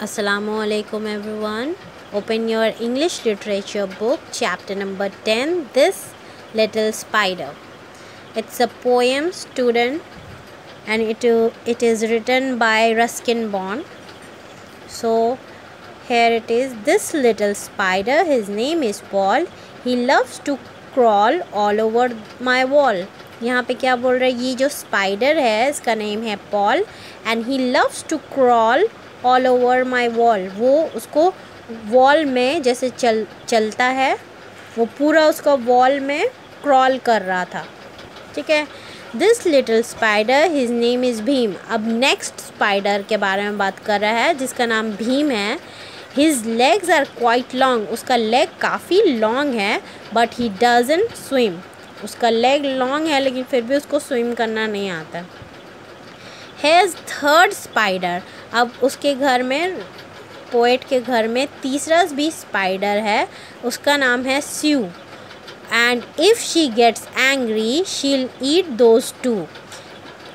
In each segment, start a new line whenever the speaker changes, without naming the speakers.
Assalamualaikum everyone. Open your English literature book, chapter number 10 This Little Spider. It's a poem, student, and it, it is written by Ruskin Bond. So, here it is This little spider, his name is Paul. He loves to crawl all over my wall. यहाँ पे क्या बोल रहे हैं ये जो spider है इसका नेम है Paul and he loves to crawl all over my wall वो उसको वॉल में जैसे चल, चलता है, वो पूरा उसका वॉल में क्रॉल कर रहा था। ठीक है? This little spider his name is Bheem अब नेक्स्ट स्पाइडर के बारे में बात कर रहा है, जिसका नाम भीम है his legs are quite long उसका लेग काफ़ी लॉन्ग है बट ही डजन स्विम उसका लेग लॉन्ग है, लेकिन फिर भी उसको स्विम करना नहीं आता। हैज़ थर्ड स्पाइडर अब उसके घर में पोएट के घर में तीसरा भी स्पाइडर है, उसका नाम है Sue and if she gets angry she'll eat those to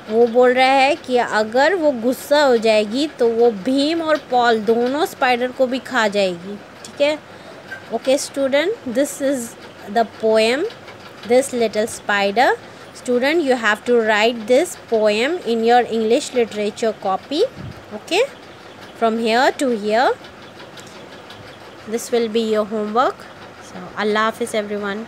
वो बोल रहा है कि अगर वो गुस्सा हो जाएगी तो वो भीम और पॉल दोनों स्पाइडर को भी खा जाएगी. ठीक है? Okay student this is the poem this little spider student, you have to write this poem in your english literature copy. Okay? From here to here this will be your homework. So allah hafiz everyone